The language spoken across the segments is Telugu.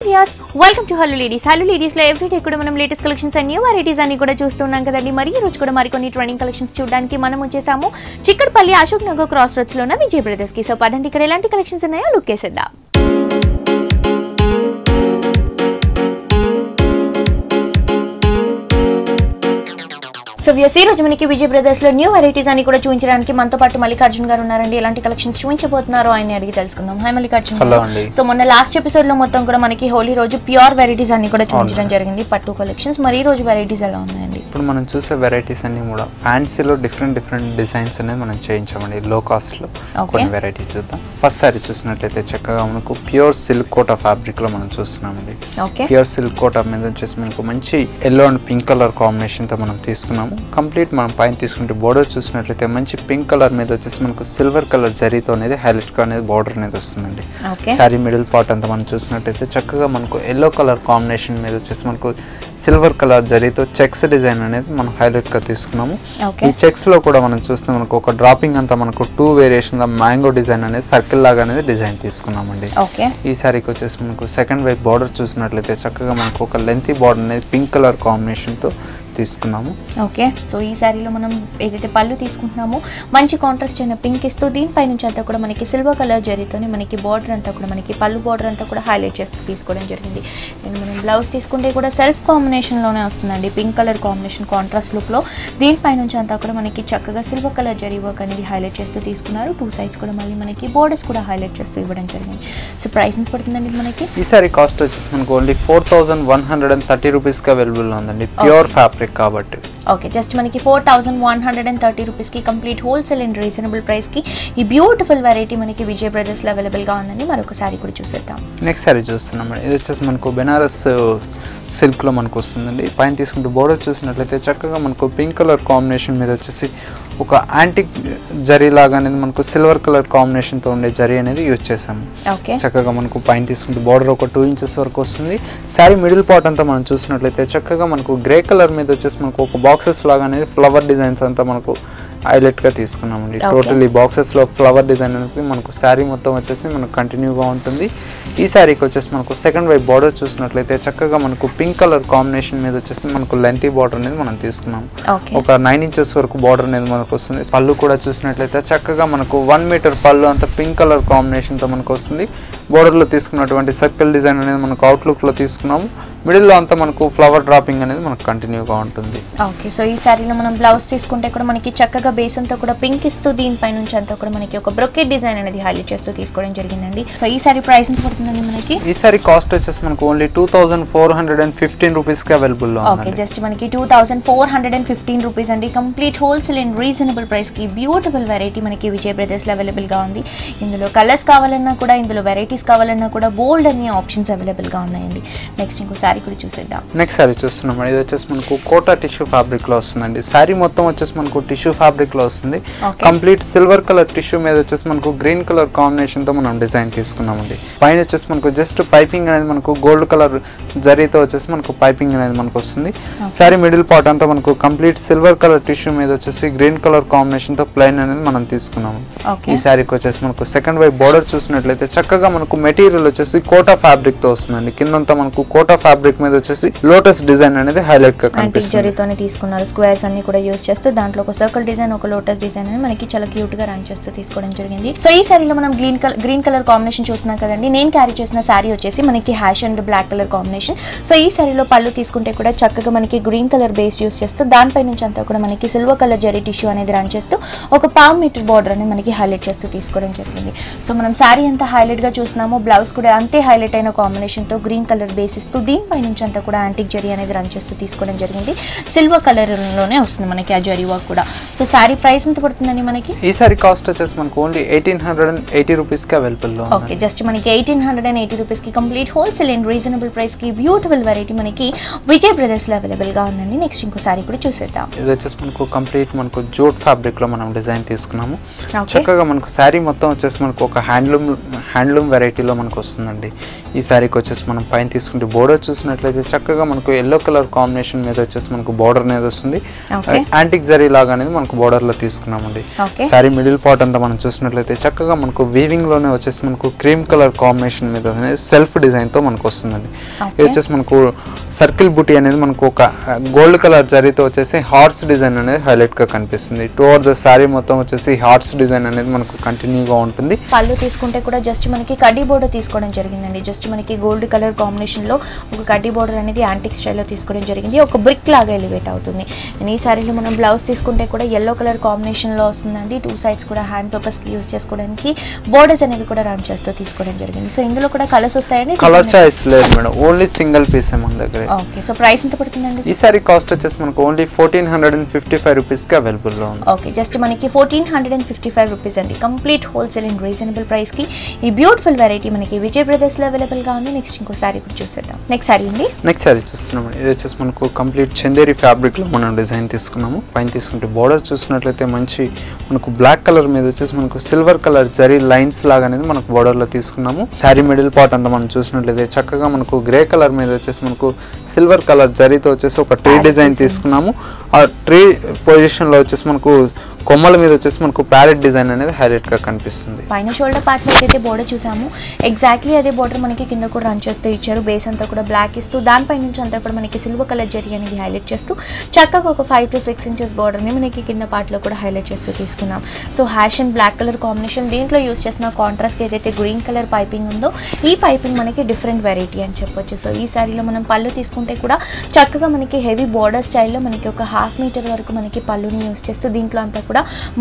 Viewers welcome to hello ladies hello లేడీస్లో లో డే కూడా మనం latest collections and new varieties అన్ని కూడా చూస్తున్నాం కదండి. మరి ఈ రోజు కూడా మరికొన్ని ట్రెండింగ్ కలెక్షన్స్ చూడడానికి మనం వచ్చేసాము. చిక్కడపల్లి అశోక్ నగర్ క్రాస్ రోడ్స్లో ఉన్న విజయ్ బ్రదర్స్కి సో పదండి ఇక్కడ ఎలాంటి కలెక్షన్స్ ఉన్నాయో లుక్ వేసేద్దాం సో వ్యూస్ ఈ రోజు మనకి విజయ్ బ్రదర్స్లో న్యూ వెరైటీస్ అన్ని కూడా చూపించడానికి మనతో పాటు మల్లికార్జున్ గారు ఉన్నారండి. ఎలాంటి కలెక్షన్స్ చూపించబోతున్నారో ఆయన అడిగి తెలుసుకుందాం. హాయ్ మల్లికార్జున్ సో మొన్న లాస్ట్ ఎపిసోడ్లో మొత్తం కూడా మనకి హోలీ రోజు ప్యూర్ వెరైటీస్ అన్ని కూడా చూపించడం జరిగింది. పట్టు కలెక్షన్స్. మరి ఈ రోజు వెరైటీస్ ఎలా ఉన్నాయండి? ఇప్పుడు మనం చూసే వెరైటీస్ అన్ని కూడా ఫ్యాన్సీలో డిఫరెంట్ డిఫరెంట్ డిజైన్స్ అనేది మనం చేయించామండి. లో కాస్ట్లో Okay. కొన్ని వెరైటీస్ చూద్దాం. ఫస్ట్ సారీ చూసినట్లయితే చక్కగా మనకు ప్యూర్ సిల్క్ కోటా ఫ్యాబ్రిక్లో మనం చూస్తున్నామండి. ప్యూర్ సిల్క్ కోటా మీద వచ్చేసి మనకు మంచి ఎల్లో అండ్ పింక్ కలర్ కాంబినేషన్తో మనం తీసుకున్నాము. కంప్లీట్ మనం పైన తీసుకుంటే బోర్డర్ చూసినట్లయితే మంచి పింక్ కలర్ మీద వచ్చేసి మనకు సిల్వర్ కలర్ జరీతో అనేది హైలైట్గా అనేది బోర్డర్ అనేది వస్తుందండి. శారీ మిడిల్ పార్ట్ అంతా మనం చూసినట్టయితే చక్కగా మనకు ఎల్లో కలర్ కాంబినేషన్ మీద వచ్చేసి మనకు సిల్వర్ కలర్ జరీతో చెక్స్ డిజైన్ అనేది మనం హైలైట్గా తీసుకున్నాము. ఈ చెక్స్లో కూడా మనం చూస్తే మనకు ఒక డ్రాపింగ్ అంతా మనకు టూ వేరియేషన్గా మ్యాంగో డిజైన్ అనేది సర్కిల్ లాగా అనేది డిజైన్ తీసుకున్నామండి. ఈ శారీకి వచ్చేసి మనకు సెకండ్ వైపు బార్డర్ చూసినట్లయితే చక్కగా మనకు ఒక లెంతీ బార్డర్ అనేది పింక్ కలర్ కాంబినేషన్తో తీసుకున్నాము. ఓకే. సో ఈ శారీలో మనం ఏదైతే పళ్ళు తీసుకుంటున్నామో మంచి కాంట్రాస్ట్ అయిన పింక్ ఇస్తూ దీనిపై నుంచి అంతా కూడా మనకి సిల్వర్ కలర్ జరీతోనే మనకి బార్డర్ అంతా కూడా మనకి పళ్ళు బార్డర్ అంతా కూడా హైలైట్ చేస్తూ తీసుకోవడం జరిగింది. అండ్ మనం బ్లౌజ్ తీసుకుంటే కూడా సెల్ఫ్ కాంబినేషన్లోనే వస్తుందండి. పింక్ కలర్ కాంబినేషన్ కాంట్రాస్ట్ లుక్లో దీనిపై నుంచి అంతా కూడా మనకి చక్కగా సిల్వర్ కలర్ జరీ వర్క్ అనేది హైలైట్ చేస్తూ తీసుకున్నారు. టూ సైడ్స్ కూడా మళ్ళీ మనకి బోర్డర్స్ కూడా హైలైట్ చేస్తూ ఇవ్వడం జరిగింది. సో ప్రైస్ ఎంత పడుతుందండి మనకి? ఈ సారీ కాస్ట్ వచ్చేసి మనకు only four thousand one hundred and thirty రూపీస్గా అవైలబుల్లో ఉందండి. ప్యూర్ ఫ్యాబ్రిక్ కాబట్టి. ఓకే జస్ట్ మనకి four thousand one hundred and thirty రూపీస్కి కంప్లీట్ హోల్సేల్ అండ్ రీజనబుల్ ప్రైస్కి ఈ బ్యూటిఫుల్ వెరైటీ మనకి విజయ్ బ్రదర్స్లో అవైలబుల్గా ఉందండి. మరొకసారి కూడా చూసేద్దాం. నెక్స్ట్ సారీ చూస్తున్నాం ఇది వచ్చేసి మనకు బెనారస్ సిల్క్లో మనకు వస్తుందండి పైన తీసుకుంటే బోర్డర్ చూసినట్లయితే చక్కగా మనకు పింక్ కలర్ కాంబినేషన్ మీద వచ్చేసి ఒక యాంటిక్ జరీ లాగా అనేది మనకు సిల్వర్ కలర్ కాంబినేషన్తో ఉండే జరీ అనేది యూజ్ చేసాము చక్కగా మనకు పైన తీసుకుంటే బార్డర్ ఒక టూ ఇంచెస్ వరకు వస్తుంది. శారీ మిడిల్ పార్ట్ అంతా మనం చూసినట్లయితే చక్కగా మనకు గ్రే కలర్ మీద వచ్చేసి మనకు ఒక బాక్సెస్ లాగా అనేది ఫ్లవర్ డిజైన్స్ అంతా మనకు హైలైట్గా తీసుకున్నామండి. టోటల్ ఈ బాక్సెస్లో ఫ్లవర్ డిజైన్ అనేది మనకు శారీ మొత్తం వచ్చేసి మనకు కంటిన్యూగా ఉంటుంది. ఈ శారీకి వచ్చేసి మనకు సెకండ్ వైపు బార్డర్ చూసినట్లయితే చక్కగా మనకు పింక్ కలర్ కాంబినేషన్ మీద వచ్చేసి మనకు లెంతీ బార్డర్ అనేది మనం తీసుకున్నాం. ఒక నైన్ ఇంచెస్ వరకు బార్డర్ అనేది మనకు వస్తుంది. పళ్ళు కూడా చూసినట్లయితే చక్కగా మనకు వన్ మీటర్ పళ్ళు అంతా పింక్ కలర్ కాంబినేషన్తో మనకు వస్తుంది. బోర్డర్లో తీసుకున్నటువంటి సర్కిల్ డిజైన్ అనేది మనకు అవుట్లుక్లో తీసుకున్నాము మిడిల్లో అంతా మనకు ఫ్లవర్ డ్రాపింగ్ అనేది మనకు కంటిన్యూగా ఉంటుంది. ఓకే. సో ఈ శారీలో మనం బ్లౌజ్ తీసుకుంటే కూడా మనకి చక్కగా బేస్ అంతా కూడా పింక్ ఇస్తూ దీనిపై నుంచి అంతా కూడా మనకి ఒక బ్రొకెట్ డిజైన్ అనేది హైలైట్ చేస్తూ తీసుకోవడం జరిగిందండి. సో ఈ శారీ ప్రైస్ ఎంత పడుతుందండి మనకి? ఈ సారీ కాస్ట్ వచ్చేసి మనకు only two thousand four hundred and fifteen రూపీస్కి అవైలబుల్లో ఓకే జస్ట్ మనకి two thousand four hundred and fifteen rupees అండి కంప్లీట్ హోల్సేల్ అండ్ రీజనబుల్ ప్రైస్కి బ్యూటిఫుల్ వెరైటీ మనకి విజయ్ బ్రదర్స్లో అవైలబుల్గా ఉంది. ఇందులో కలర్స్ కావాలన్నా కూడా ఇందులో వెరైటీస్ కావాలన్నా కూడా బోల్డ్ అన్ని ఆప్షన్స్ అవైలబుల్గా ఉన్నాయండి. నెక్స్ట్ ఇంకో శారీ కూడా చూసేద్దాం. నెక్స్ట్ సారీ చూస్తున్నాం ఇది వచ్చేసి మనకు కోటా టిష్యూ ఫ్యాబ్రిక్లో వస్తుందండి. సారీ మొత్తం వచ్చేసి మనకు టిష్యూ ఫ్యాబ్రిక్ లో వస్తుంది. కంప్లీట్ సిల్వర్ కలర్ టిష్యూ మీద వచ్చేసి మనకు గ్రీన్ కలర్ కాంబినేషన్తో మనం డిజైన్ తీసుకున్నామండి. పైన వచ్చేసి మనకు జస్ట్ పైపింగ్ అనేది మనకు గోల్డ్ కలర్ జరీతో వచ్చేసి మనకు పైపింగ్ అనేది మనకు వస్తుంది. సారీ మిడిల్ పార్ట్ అంతా మనకు కంప్లీట్ సిల్వర్ కలర్ టిష్యూ మీద వచ్చేసి గ్రీన్ కలర్ కాంబినేషన్తో ప్లైన్ అనేది మనం తీసుకున్నాము. ఈ శారీకి వచ్చేసి మనకు సెకండ్ వైపు బోర్డర్ చూసినట్లయితే చక్కగా మనకు మెటీరియల్ వచ్చేసి కోటా ఫ్యాబ్రిక్తో వస్తుందండి. కిందంతా మనకు కోటా ఫ్యాబ్రిక్ మీద వచ్చేసి లోటస్ డిజైన్ అనేది హైలైట్గా కనిపిస్తుంది. తీసుకున్నారు. స్క్వేర్స్ అన్ని కూడా యూస్ చేస్తూ దాంట్లో ఒక సర్కిల్ డిజైన్ ఒక లోటస్ డిజైన్ అని మనకి చాలా క్యూట్గా రన్ చేస్తూ తీసుకోవడం జరిగింది. సో ఈ శారీలో మనం green colour green colour combination చూస్తున్నాం కదండి. నేను క్యారీ చేసిన శారీ వచ్చేసి మనకి ash and black colour combination so ఈ శారీలో పళ్ళు తీసుకుంటే కూడా చక్కగా మనకి గ్రీన్ కలర్ బేస్ యూస్ చేస్తూ దానిపై నుంచి అంతా కూడా మనకి సిల్వర్ కలర్ జరీ టిష్యూ అనేది రన్ చేస్తూ ఒక పామ్ మీటర్ బార్డర్ అనేది మనకి హైలైట్ చేస్తూ తీసుకోవడం జరిగింది. సో మనం శారీ ఎంత హైలైట్గా చూస్తున్నామో బ్లౌజ్ కూడా అంతే హైలైట్ అయిన కాంబినేషన్తో గ్రీన్ కలర్ బేస్ ఇస్తూ దీనిపై నుంచి అంతా కూడా యాంటిక్ జరీ అనేది రన్ చేస్తూ తీసుకోవడం జరిగింది. సిల్వర్ కలర్లోనే వస్తుంది మనకి ఆ జరీ వర్క్ కూడా. సో శారీ ప్రైస్ ఎంత పడుతుందండి మనకి? ఈ సారీ కాస్ట్ వచ్చేసి మనకు only eighteen hundred and eighty రూపీస్కి అవైలబుల్లో ఓకే జస్ట్ మనకి ఎయిటీన్ హండ్రెడ్ అండ్ ఎయిటీ రూపీస్కి కంప్లీట్ హోల్సేల్ అండ్ రీజనబుల్ ప్రైస్కి బ్యూటిఫుల్ వెరైటీ మనకి విజయ్ బ్రదర్స్లో అవైలబుల్గా ఉందండి. నెక్స్ట్ ఇంకో సారీ కూడా చూసేద్దాం. ఇది వచ్చేసి మనకు కంప్లీట్ మనకు జూట్ ఫ్యాబ్రిక్లో మనం డిజైన్ తీసుకున్నాము. చక్కగా మనకు శారీ మొత్తం వచ్చేసి మనకు ఒక హ్యాండ్లూమ్ హ్యాండ్లూమ్ వెరైటీలో మనకు వస్తుందండి. ఈ శారీకి వచ్చేసి మనం పైన తీసుకుంటే బోర్డర్ చూసినట్లయితే చక్కగా మనకు ఎల్లో కలర్ కాంబినేషన్ మీద వచ్చేసి మనకు బోర్డర్ అనేది వస్తుంది. యాంటిక్ జరీ లాగా అనేది మనకు బోర్డర్ border లో తీసుకున్నామండి సారీ మిడిల్ పార్ట్ అంతా మనం చూసినట్లయితే చక్కగా మనకు వీవింగ్లోనే వచ్చేసి మనకు క్రీమ్ కలర్ కాంబినేషన్ మీద సెల్ఫ్ డిజైన్తో మనకు వస్తుందండి. ఇది వచ్చేసి మనకు సర్కిల్ బుటీ అనేది మనకు ఒక గోల్డ్ కలర్ జరీతో వచ్చేసి హార్ట్స్ డిజైన్ అనేది హైలైట్గా కనిపిస్తుంది. టూ ఓవర్ ద సారీ మొత్తం వచ్చేసి హార్ట్స్ డిజైన్ అనేది మనకు కంటిన్యూగా ఉంటుంది. పళ్ళు తీసుకుంటే కూడా జస్ట్ మనకి కడ్డీ బోర్డర్ తీసుకోవడం జరిగిందండి. జస్ట్ మనకి గోల్డ్ కలర్ కాంబినేషన్లో ఒక కడ్డీ బోర్డర్ అనేది యాంటిక్ స్టైల్లో తీసుకోవడం జరిగింది. ఒక బ్రిక్ లాగా ఎలివేట్ అవుతుంది. ఈ సారీలో మనం బ్లౌజ్ తీసుకుంటే కూడా ఎల్లో కలర్ కాంబినేషన్లో వస్తుందండి. టూ సైడ్స్ కూడా హ్యాండ్ పర్పస్కి యూస్ చేసుకోవడానికి బోర్డర్స్ అనేవి కూడా రన్ చేస్తూ తీసుకోవడం జరిగింది. సో ఇందులో కూడా కలర్స్ వస్తాయండి. కలర్ చాయిస్ లేదు మేడం. ఓన్లీ సింగిల్ పీస్ మన దగ్గర. ఓకే సో ప్రైస్ ఎంత పడుతుందండి? ఈ సారీ కాస్ట్ వచ్చేసి మనకు only fourteen hundred and fifty five రూపీస్కి అవైలబుల్లో ఉంది. ఓకే జస్ట్ మనకి fourteen hundred and fifty five rupees అండి. కంప్లీట్ హోల్సేల్ అండ్ రీజనబుల్ ప్రైస్కి ఈ బ్యూటిఫుల్ వెరైటీ మనకి విజయ్ బ్రదర్స్లో అవైలబుల్గా ఉంది. నెక్స్ట్ ఇంకో సారీ కూడా చూసేద్దాం. నెక్స్ట్ సారీ అండి. నెక్స్ట్ సారీ చూస్తున్నాం ఇది వచ్చేసి మనకు కంప్లీట్ చందేరి ఫ్యాబ్రిక్లో మనం డిజైన్ తీసుకున్నాము. పైన తీసుకుంటే బార్డర్ చూసినట్లయితే మంచి మనకు బ్లాక్ కలర్ మీద వచ్చేసి మనకు సిల్వర్ కలర్ జరీ లైన్స్ లాగా అనేది మనకు బార్డర్లో తీసుకున్నాము. శారీ మిడిల్ పార్ట్ అంతా మనం చూసినట్లయితే చక్కగా మనకు గ్రే కలర్ మీద వచ్చేసి మనకు సిల్వర్ కలర్ జరీతో వచ్చేసి ఒక ట్రీ డిజైన్ తీసుకున్నాము. ఆ ట్రీ పొజిషన్లో వచ్చేసి మనకు కొమ్మల మీద వచ్చేసి మనకు ప్యారెట్ డిజైన్ అనేది హైలైట్గా కనిపిస్తుంది. పైన షోల్డర్ పార్ట్లో ఏదైతే బోర్డర్ చూసాము ఎగ్జాక్ట్లీ అదే బోర్డర్ మనకి కింద కూడా రన్ చేస్తూ ఇచ్చారు. బేస్ అంతా కూడా బ్లాక్ ఇస్తూ దానిపై నుంచి అంతా కూడా మనకి సిల్వర్ కలర్ జరీ అనేది హైలైట్ చేస్తూ చక్కగా ఒక ఫైవ్ టు సిక్స్ ఇంచెస్ బోర్డర్ని మనకి కింద పార్ట్లో కూడా హైలైట్ చేస్తూ తీసుకున్నాం. So ash and black colour combination దీంట్లో యూస్ చేసిన కాంట్రాస్ట్ ఏదైతే గ్రీన్ కలర్ పైపింగ్ ఉందో ఈ పైపింగ్ మనకి డిఫరెంట్ వెరైటీ అని చెప్పొచ్చు. సో ఈ సారీలో మనం పళ్ళు తీసుకుంటే కూడా చక్కగా మనకి హెవీ బోర్డర్ స్టైల్లో మనకి ఒక హాఫ్ మీటర్ వరకు మనకి పళ్ళుని యూస్ చేస్తూ దీంట్లో అంతా కూడా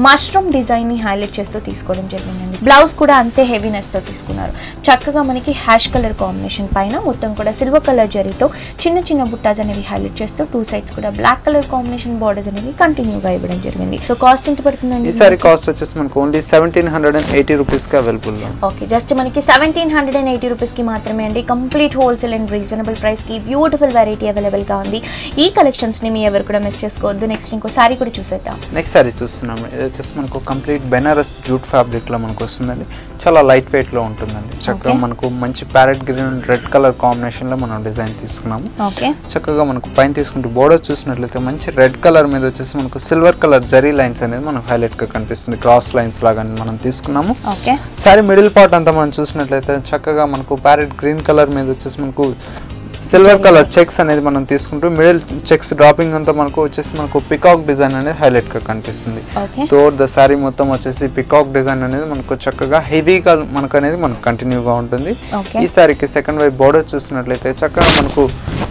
మష్రూమ్ డిజైన్ని హైలైట్ చేస్తూ తీసుకోవడం జరిగిందండి. బ్లౌజ్ కూడా అంతే హెవీనెస్తో తీసుకున్నారు. చక్కగా మనకి హ్యాష్ కలర్ కాంబినేషన్ పైన మొత్తం కూడా సిల్వర్ కలర్ జరీతో చిన్న చిన్న బుట్టాస్ అనేవి హైలైట్ చేస్తూ టూ సైడ్స్ కూడా బ్లాక్ కలర్ కాంబినేషన్ బార్డర్స్ అనేవి కంటిన్యూగా ఇవ్వడం జరిగింది. సో కాస్ట్ ఎంత పడుతుందండి ఈ సారీ కాస్ట్ వచ్చేసి మనకు only seventeen hundred and eighty రూపీస్కి అవైలబుల్ ఓకే జస్ట్ మనకి సెవెంటీన్ హండ్రెడ్ అండ్ ఎయిటీ రూపీస్కి మాత్రమే అండి. కంప్లీట్ హోల్సేల్ అండ్ రీజనబుల్ ప్రైస్కి బ్యూటిఫుల్ వెరైటీ అవైలబుల్గా ఉంది. ఈ కలెక్షన్స్ని మీ ఎవరు కూడా మిస్ చేసుకోవద్దు. నెక్స్ట్ ఇంకో సారీ కూడా చూసేద్దాం. నెక్స్ట్ సారీ చూస్తున్నాం. ఇది వచ్చేసి మనకు కంప్లీట్ బెనారస్ జూట్ ఫ్యాబ్రిక్లో మనకు వస్తుందండి. చాలా లైట్ వెయిట్లో ఉంటుందండి. చక్కగా. మనకు మంచి ప్యారెట్ గ్రీన్ రెడ్ కలర్ కాంబినేషన్లో మనం డిజైన్ తీసుకున్నాము. చక్కగా మనకు పైన తీసుకుంటే బోర్డర్ చూసినట్లయితే మంచి రెడ్ కలర్ మీద వచ్చేసి మనకు సిల్వర్ కలర్ జరీ లైన్స్ అనేది మనకు హైలైట్గా కనిపిస్తుంది. క్రాస్ లైన్స్ లాగా మనం తీసుకున్నాము. సారీ మిడిల్ పార్ట్ అంతా మనం చూసినట్లయితే చక్కగా మనకు ప్యారెట్ గ్రీన్ కలర్ మీద వచ్చేసి మనకు సిల్వర్ కలర్ చెక్స్ అనేది మనం తీసుకుంటూ మిడిల్ చెక్స్ డ్రాపింగ్ అంతా మనకు వచ్చేసి మనకు పికాక్ డిజైన్ అనేది హైలైట్గా కనిపిస్తుంది. థోర్ ద సారీ మొత్తం వచ్చేసి పికాక్ డిజైన్ అనేది మనకు చక్కగా హెవీగా మనకు అనేది మనకు కంటిన్యూగా ఉంటుంది. ఈ సారీకి సెకండ్ వైపు బార్డర్ చూసినట్లయితే చక్కగా మనకు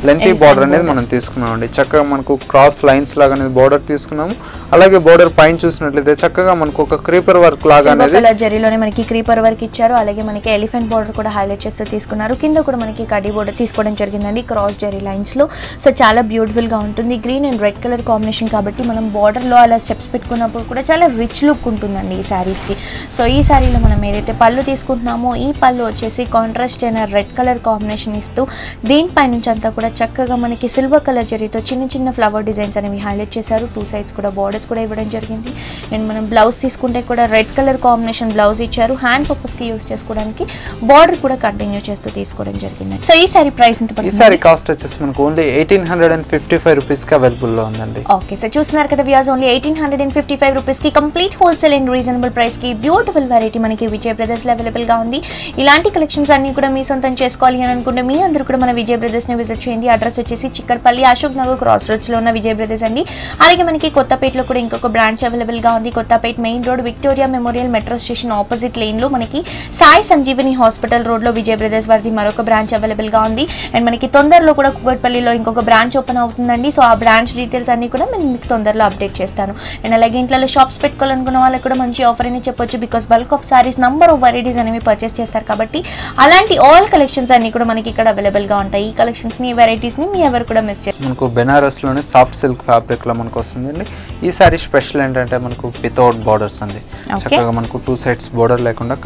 లెంతీ బార్డర్ అనేది. మనం తీసుకున్నాం అండి చక్కగా మనకు క్రాస్ లైన్స్ లాగా అనేది బార్డర్ తీసుకున్నాము. అలాగే బార్డర్ పైన చూసినట్లయితే చక్కగా మనకు ఒక క్రీపర్ వర్క్ లాగా అనేది జరీలోనే మనకి క్రీపర్ వర్క్ ఇచ్చారు. అలాగే మనకి ఎలిఫెంట్ బార్డర్ కూడా హైలైట్ చేస్తూ తీసుకున్నారు. కింద కూడా మనకి కడ్డీ బోర్డర్ తీసుకోవడం జరిగిందండి క్రాస్ జరీ లైన్స్లో. సో చాలా బ్యూటిఫుల్గా ఉంటుంది. Green and red colour combination కాబట్టి మనం బార్డర్లో అలా స్టెప్స్ పెట్టుకున్నప్పుడు కూడా చాలా రిచ్ లుక్ ఉంటుందండి ఈ సారీస్కి. సో ఈ సారీలో మనం ఏదైతే పళ్ళు తీసుకుంటున్నామో ఈ పళ్ళు వచ్చేసి కాంట్రాస్ట్ అయిన రెడ్ కలర్ కాంబినేషన్ ఇస్తూ దీనిపై నుంచి అంతా కూడా చక్కగా మనకి సిల్వర్ కలర్ జరీతో చిన్న చిన్న ఫ్లవర్ డిజైన్స్ అనేవి హైలైట్ చేశారు. టూ సైడ్స్ కూడా బార్డర్స్ కూడా ఇవ్వడం జరిగింది. అండ్ మనం బ్లౌజ్ తీసుకుంటే కూడా రెడ్ కలర్ కాంబినేషన్ బ్లౌజ్ ఇచ్చారు. హ్యాండ్ పర్పస్కి యూస్ చేసుకోవడానికి బార్డర్ కూడా కంటిన్యూ చేస్తూ తీసుకోవడం జరిగింది. సో ఈ సారీ ప్రైస్ ఎంత ఈ సారీ కాస్ట్ వచ్చేసి మనకు only eighteen hundred and fifty five రూపీస్కి అవైలబుల్లో ఉందండి. ఓకే సార్ చూస్తున్నారు కదా was only eighteen hundred and fifty five రూపీస్కి కంప్లీట్ హోల్సేల్ అండ్ రీజనబుల్ ప్రైస్కి బ్యూటిఫుల్ వెరైటీ మనకి విజయ్ బ్రదర్స్లో అవైలబుల్గా ఉంది. ఇలాంటి కలెక్షన్స్ అన్ని కూడా మీ సొంతం చేసుకోవాలి అని అనుకుంటే మీ అందరూ కూడా మన విజయ్ బ్రదర్స్ని విజిట్ చేయండి. అడ్రస్ వచ్చేసి చిక్కడపల్లి అశోక్ నగర్ క్రాస్ రోడ్స్లో ఉన్న విజయ బ్రదర్స్ అండి. అలాగే మనకి కొత్తపేటలో కూడా ఇంకొక బ్రాంచ్ అవైలబుల్గా ఉంది. Kothapet main road Victoria Memorial metro station opposite లేన్లో మనకి సాయి సంజీవని హాస్పిటల్ రోడ్లో విజయ బ్రదర్స్ వారిది మరొక బ్రాంచ్ అవైలబుల్గా ఉంది. అండ్ మనకి తొందరలో కూడా కుగట్పల్లిలో ఇంకొక బ్రాంచ్ ఓపెన్ అవుతుందండి. సో ఆ బ్రాంచ్ డీటెయిల్స్ అన్ని కూడా నేను మీకు తొందరలో అప్డేట్ చేస్తాను. అండ్ అలాగే ఇంట్లో షాప్స్ పెట్టుకోవాలనుకున్న వాళ్ళకి కూడా మంచి ఆఫర్ అని చెప్పొచ్చు because bulk of saris number of varieties అనేవి పర్చేస్ చేస్తారు కాబట్టి అలాంటి ఆల్ కలెక్షన్స్ అన్ని కూడా మనకి ఇక్కడ అవైలబుల్గా ఉంటాయి. ఈ కలెక్షన్స్ని వెరైటీస్ని మీ ఎవరు కూడా మిస్ చేస్తారు. మనకు బెనారస్లోనే సాఫ్ట్ సిల్క్ ఫ్యాబ్రిక్లో మనకు వస్తుందండి. ఈ సారీ స్పెషల్ ఏంటంటే మనకు వితౌట్ బార్డర్స్ అండి. చక్కగా మనకు టూ సైడ్స్ బార్డర్ లేకుండా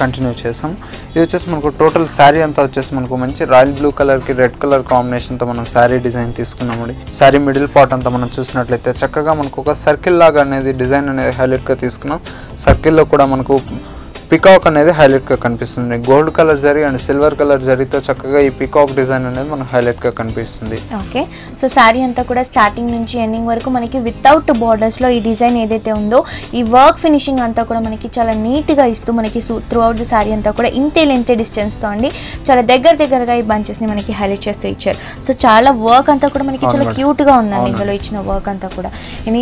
కంటిన్యూ చేసాం. ఇది వచ్చేసి మనకు టోటల్ శారీ అంతా వచ్చేసి మనకు మంచి రాయల్ బ్లూ కలర్కి రెడ్ కలర్ కాంబినేషన్తో మనం శారీ డిజైన్ తీసుకున్నామండి శారీ మిడిల్ పార్ట్ అంతా మనం చూసినట్లయితే చక్కగా మనకు ఒక సర్కిల్ లాగా అనేది డిజైన్ అనేది హైలైట్గా తీసుకున్నాం. సర్కిల్లో కూడా మనకు పికాక్ అనేది హైలైట్గా కనిపిస్తుంది. Gold colour zari and silver colour జరీతో చక్కగా ఈ పికాక్ డిజైన్ అనేది మనకు హైలైట్గా కనిపిస్తుంది. ఓకే సో శారీ అంతా కూడా స్టార్టింగ్ నుంచి ఎండింగ్ వరకు మనకి వితౌట్ బార్డర్స్లో ఈ డిజైన్ ఏదైతే ఉందో ఈ వర్క్ ఫినిషింగ్ అంతా కూడా మనకి చాలా నీట్గా ఇస్తూ మనకి త్రూ అవుట్ ద శారీ అంతా కూడా ఇంతే లెంతే డిస్టెన్స్తో అండి చాలా దగ్గర దగ్గరగా ఈ బంచెస్ని మనకి హైలైట్ చేస్తూ ఇచ్చారు. సో చాలా వర్క్ అంతా కూడా మనకి చాలా. క్యూట్గా ఉందండి. ఇందులో ఇచ్చిన వర్క్ అంతా కూడా.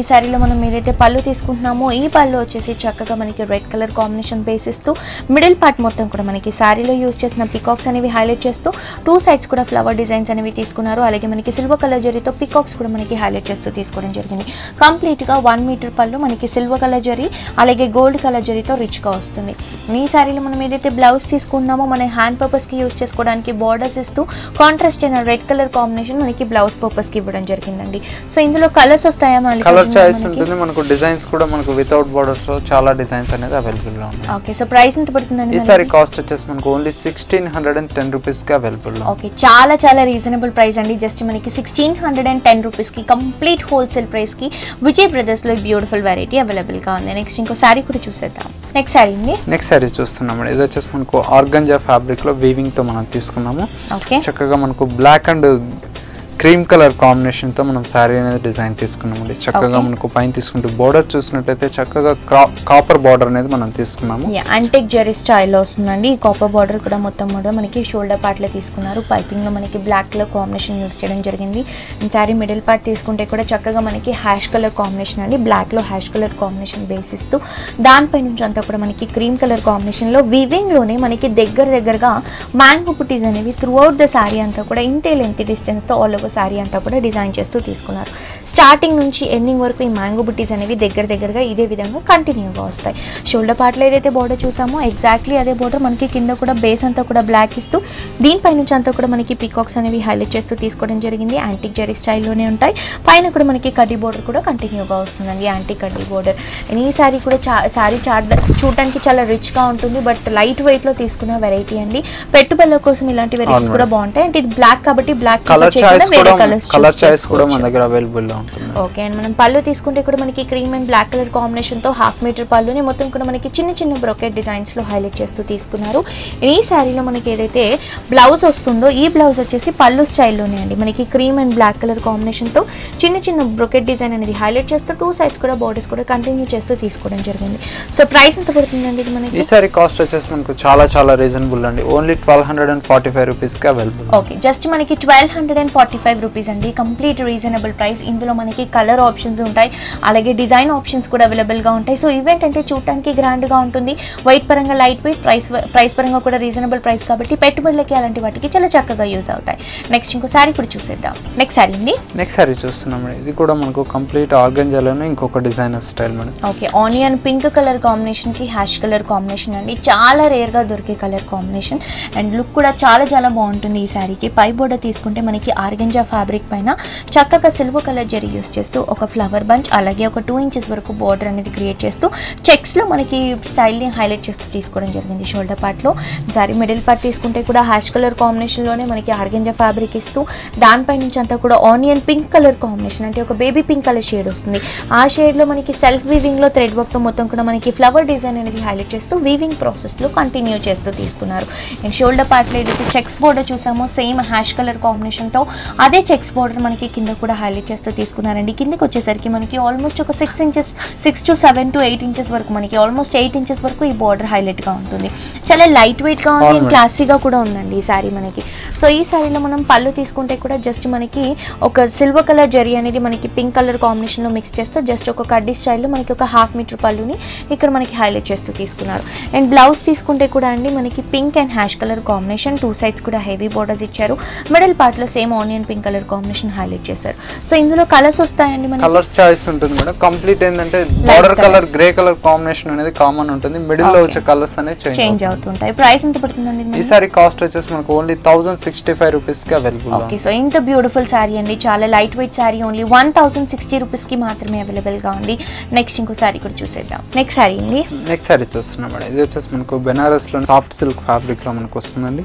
ఈ శారీలో మనం ఏదైతే పళ్ళు తీసుకుంటున్నామో ఈ పళ్ళు వచ్చేసి చక్కగా మనకి రెడ్ కలర్ కాంబినేషన్ బేస్ ఇస్తూ మిడిల్ పార్ట్ మొత్తం కూడా మనకి శారీలో యూస్ చేసిన పికాక్స్ అనేవి హైలైట్ చేస్తూ టూ సైడ్స్ కూడా ఫ్లవర్ డిజైన్స్ అనేవి తీసుకున్నారు. అలాగే మనకి సిల్వర్ కలర్ జరీతో పికాక్స్ కూడా మనకి హైలైట్ చేస్తూ తీసుకోవడం జరిగింది. కంప్లీట్గా వన్ మీటర్ పళ్ళు మనకి సిల్వర్ కలర్ జరీ అలాగే గోల్డ్ కలర్ జరీతో రిచ్గా వస్తుంది. ఈ శారీలో మనం ఏదైతే బ్లౌజ్ తీసుకున్నామో మన హ్యాండ్ పర్పస్కి యూస్ చేసుకోవడానికి బార్డర్స్ ఇస్తూ కాంట్రాస్ట్ అయిన రెడ్ కలర్ కాంబినేషన్ మనకి బ్లౌజ్ పర్పస్కి ఇవ్వడం జరిగిందండి. సో ఇందులో కలర్స్ వస్తాయా మళ్ళీ కలర్ చాయిస్ మనకి? ఉంటుంది. మనకు డిజైన్స్ కూడా మనకు వితౌట్ బార్డర్స్ చాలా డిజైన్స్ అనేది అవైలబుల్లో ఉన్నాయి. ఓకే సో ప్రైస్ ఎంత పడుతుందండి ఈ? సారీ కాస్ట్ వచ్చేసి మనకు only sixteen hundred and ten రూపీస్కి అవైలబుల్లో. ఓకే చాలా చాలా రీజనబుల్ ప్రైస్ అండి. జస్ట్ మనకి సిక్స్టీన్ హండ్రెడ్ అండ్ టెన్ రూపీస్కి కంప్లీట్ హోల్సేల్ ప్రైస్కి విజయ్ బ్రదర్స్లో బ్యూటిఫుల్ వెరైటీ అవైలబుల్గా ఉంది. నెక్స్ట్ ఇంకో శారీ కూడా చూసేద్దాం. నెక్స్ట్ శారీ అండి. నెక్స్ట్ సారీ చూస్తున్నాం ఇది వచ్చేసి మనకు ఆర్గంజా ఫ్యాబ్రిక్లో వీవింగ్తో మనం తీసుకున్నాము. ఓకే. చక్కగా మనకు బ్లాక్ అండ్ క్రీమ్ కలర్ కాంబినేషన్తో మనం శారీ అనేది డిజైన్ తీసుకున్నామండి. చక్కగా. మనకు పైన తీసుకుంటే బోర్డర్ చూసినట్టయితే చక్కగా కాపర్ బార్డర్ అనేది మనం తీసుకున్నాము. యాంటిక్ జెరీ స్టైల్లో వస్తుందండి. ఈ కాపర్ బార్డర్ కూడా మొత్తం కూడా మనకి షోల్డర్ పార్ట్లో తీసుకున్నారు. పైపింగ్లో మనకి బ్లాక్ కలర్ కాంబినేషన్ యూస్ చేయడం జరిగింది. అండ్ శారీ మిడిల్ పార్ట్ తీసుకుంటే కూడా చక్కగా మనకి హ్యాష్ కలర్ కాంబినేషన్ అండి. బ్లాక్లో హ్యాష్ కలర్ కాంబినేషన్ బేస్ ఇస్తూ దానిపై నుంచి అంతా కూడా మనకి క్రీమ్ కలర్ కాంబినేషన్లో వివింగ్లోనే మనకి దగ్గర దగ్గరగా మ్యాంగో పుట్టీస్ అనేవి త్రూ అవుట్ ద శారీ అంతా కూడా ఇంతే లెంత్ డిస్టెన్స్తో ఆల్ ఓవర్ శారీ అంతా కూడా డిజైన్ చేస్తూ తీసుకున్నారు. స్టార్టింగ్ నుంచి ఎండింగ్ వరకు ఈ మ్యాంగో బుట్టీస్ అనేవి దగ్గర దగ్గరగా ఇదే విధంగా కంటిన్యూగా వస్తాయి. షోల్డర్ పార్ట్లో ఏదైతే బోర్డర్ చూసామో ఎగ్జాక్ట్లీ అదే బోర్డర్ మనకి కింద కూడా బేస్ అంతా కూడా బ్లాక్ ఇస్తూ దీనిపై నుంచి అంతా కూడా మనకి పికాక్స్ అనేవి హైలైట్ చేస్తూ తీసుకోవడం జరిగింది. యాంటిక్ జెరీ స్టైల్లోనే ఉంటాయి. పైన కూడా మనకి కడ్డీ బోర్డర్ కూడా కంటిన్యూగా వస్తుందండి. యాంటిక్ కడ్డీ బోర్డర్ ఈ శారీ కూడా చా శారీ చూడడానికి చాలా రిచ్గా ఉంటుంది. బట్ లైట్ వెయిట్లో తీసుకున్న వెరైటీ అండి. పెట్టుబడుల కోసం ఇలాంటి వెరైటీస్ కూడా బాగుంటాయి. అంటే ఇది బ్లాక్ కాబట్టి బ్లాక్ కలర్ చాయిస్ కూడా కలర్ చాయిస్ కూడా మన దగ్గర అవైలబుల్లో ఉంటుంది. ఓకే అండ్ మనం పళ్ళు తీసుకుంటే కూడా మనకి క్రీమ్ అండ్ బ్లాక్ కలర్ కాంబినేషన్తో హాఫ్ మీటర్ పళ్ళుని మొత్తం కూడా మనకి చిన్న చిన్న బ్రొకెట్ డిజైన్స్లో హైలైట్ చేస్తూ తీసుకున్నారు. ఈ శారీలో మనకి ఏదైతే బ్లౌజ్ వస్తుందో ఈ బ్లౌజ్ వచ్చేసి పళ్ళు స్టైల్లోనే అండి. మనకి క్రీమ్ అండ్ బ్లాక్ కలర్ కాంబినేషన్తో చిన్న చిన్న బ్రొకెట్ డిజైన్ అనేది హైలైట్ చేస్తూ టూ సైడ్స్ కూడా బార్డర్స్ కూడా కంటిన్యూ చేస్తూ తీసుకోవడం జరిగింది. సో ప్రైస్ ఎంత పడుతుందండి ఇది ఈ మనకి సారీ కాస్ట్ వచ్చేసి మనకు చాలా చాలా రీజనబుల్ అండి. Only twelve hundred and forty five రూపీస్కి అవైలబుల్ ఓకే జస్ట్ మనకి twelve hundred and forty five rupees అండి. కంప్లీట్ రీజనబుల్ ప్రైస్ ఇందులో మనకి కలర్ ఆప్షన్స్ ఉంటాయి. అలాగే డిజైన్ ఆప్షన్స్ కూడా అవైలబుల్గా ఉంటాయి. సో ఈవెంట్ అంటే చూడటానికి గ్రాండ్గా ఉంటుంది. వెయిట్ పరంగా లైట్ వెయిట్ ప్రైస్ ప్రైస్ పరంగా కూడా రీజనబుల్ ప్రైస్ కాబట్టి పెట్టుబడులకి అలాంటి వాటికి చాలా చక్కగా యూజ్ అవుతాయి. నెక్స్ట్ ఇంకో శారీ కూడా చూసేద్దాం. నెక్స్ట్ శారీ అండి. నెక్స్ట్ సారీ చూస్తున్నాం ఇది కూడా మనకు కంప్లీట్ ఆర్గంజాలోనే ఇంకొక డిజైనర్ స్టైల్ మనకి ఓకే ఆనియన్ పింక్ కలర్ కాంబినేషన్కి హ్యాష్ కలర్ కాంబినేషన్ అండి. చాలా రేర్గా దొరికే కలర్ కాంబినేషన్ అండ్ లుక్ కూడా చాలా చాలా బాగుంటుంది ఈ శారీకి పై బోర్డర్ తీసుకుంటే మనకి ఆర్గెంజా ఫ్యాబ్రిక్ పైన చక్కగా సిల్వర్ కలర్ జరీ యూస్ చేస్తూ ఒక ఫ్లవర్ బంచ్ అలాగే ఒక టూ ఇంచెస్ వరకు బార్డర్ అనేది క్రియేట్ చేస్తూ చెక్స్లో మనకి స్టైల్ని హైలైట్ చేస్తూ తీసుకోవడం జరిగింది. షోల్డర్ పార్ట్లో సారీ మిడిల్ పార్ట్ తీసుకుంటే కూడా హ్యాష్ కలర్ కాంబినేషన్లోనే మనకి ఆర్గెంజా ఫ్యాబ్రిక్ ఇస్తూ దానిపై నుంచి అంతా కూడా ఆనియన్ పింక్ కలర్ కాంబినేషన్ అంటే ఒక బేబీ పింక్ కలర్ షేడ్ వస్తుంది. ఆ షేడ్లో మనకి సెల్ఫ్ వీవింగ్లో థ్రెడ్ వర్క్తో మొత్తం కూడా మనకి ఫ్లవర్ డిజైన్ అనేది హైలైట్ చేస్తూ వీవింగ్ ప్రాసెస్లో కంటిన్యూ చేస్తూ తీసుకున్నారు. అండ్ షోల్డర్ పార్ట్లో ఏదైతే చెక్స్ బోర్డర్ చూసామో సేమ్ హ్యాష్ కలర్ కాంబినేషన్తో అదే చెక్స్ బోర్డర్ మనకి కింద కూడా హైలైట్ చేస్తూ తీసుకున్నారండి. కిందకి వచ్చేసరికి మనకి ఆల్మోస్ట్ ఒక six inches six to seven to eight inches వరకు మనకి ఆల్మోస్ట్ ఎయిట్ ఇంచెస్ వరకు ఈ బార్డర్ హైలైట్గా ఉంటుంది. చాలా లైట్ వెయిట్గా ఉంది అండ్. క్లాసీగా కూడా ఉందండి ఈ శారీ మనకి. సో ఈ శారీలో మనం పళ్ళు తీసుకుంటే కూడా జస్ట్ మనకి ఒక సిల్వర్ కలర్ జరీ అనేది మనకి పింక్ కలర్ కాంబినేషన్లో మిక్స్ చేస్తూ జస్ట్ ఒక కడ్డీ స్టైల్లో మనకి ఒక హాఫ్ మీటర్ పళ్ళుని ఇక్కడ మనకి హైలైట్ చేస్తూ తీసుకున్నారు. అండ్ బ్లౌజ్ తీసుకుంటే కూడా అండి మనకి pink and ash colour combination two sides కూడా హెవీ బోర్డర్స్ ఇచ్చారు. మిడిల్ పార్ట్లో same onion pink colour combination highlight చేశారు. సో ఇందులో కలర్స్ వస్తాయండి మనకి? కలర్ చాయిస్ ఉంటుంది మేడం. కంప్లీట్ ఏంటంటే border. Colour grey colour combination అనేది కామన్ ఉంటుంది. మిడిల్లో. వచ్చే కలర్స్ అనేది చేంజ్ అవుతుంటాయి ప్రైస్ ఎంత పడుతుందండి ఈ? సారీ కాస్ట్ వచ్చేసి మనకు ఓన్లీ థౌసండ్ సిక్స్టీ ఫైవ్ రూపీస్కి అవైలబుల్ ఓకే సో ఇంత బ్యూటిఫుల్ శారీ అండి. చాలా light weight sari only one thousand sixty రూపీస్కి మాత్రమే అవైలబుల్గా ఉంది. నెక్స్ట్ ఇంకో శారీ కూడా చూసేద్దాం. నెక్స్ట్ శారీ అండి. నెక్స్ట్ సారీ చూస్తున్నాం మేడం. ఇది వచ్చేసి మనకు బెనారస్లో సాఫ్ట్ సిల్క్ ఫ్యాబ్రిక్లో మనకు వస్తుందండి.